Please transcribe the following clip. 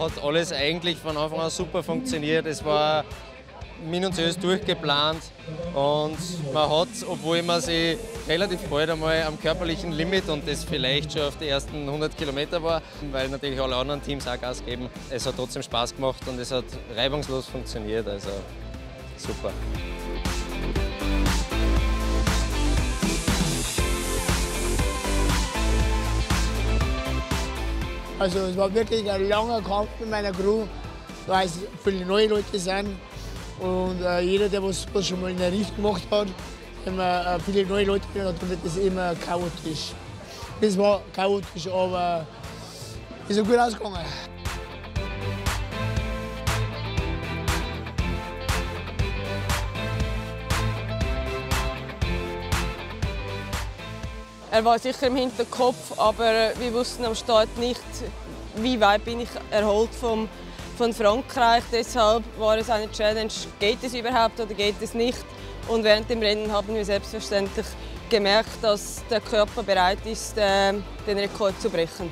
hat alles eigentlich von Anfang an super funktioniert. Es war minutiös durchgeplant und man hat, obwohl man sich relativ bald einmal am körperlichen Limit und das vielleicht schon auf die ersten 100 Kilometer war, weil natürlich alle anderen Teams auch Gas geben, es hat trotzdem Spaß gemacht und es hat reibungslos funktioniert, also super. Also es war wirklich ein langer Kampf mit meiner Crew, weil es viele neue Leute sind. Und äh, jeder, der was, was schon mal in der Rift gemacht hat, immer äh, viele neue Leute hat und das ist immer chaotisch. Das war chaotisch, aber ist so gut ausgegangen. Er war sicher im Hinterkopf, aber wir wussten am Start nicht, wie weit bin ich erholt vom, von Frankreich. Deshalb war es eine Challenge, geht es überhaupt oder geht es nicht. Und während dem Rennen haben wir selbstverständlich gemerkt, dass der Körper bereit ist, äh, den Rekord zu brechen.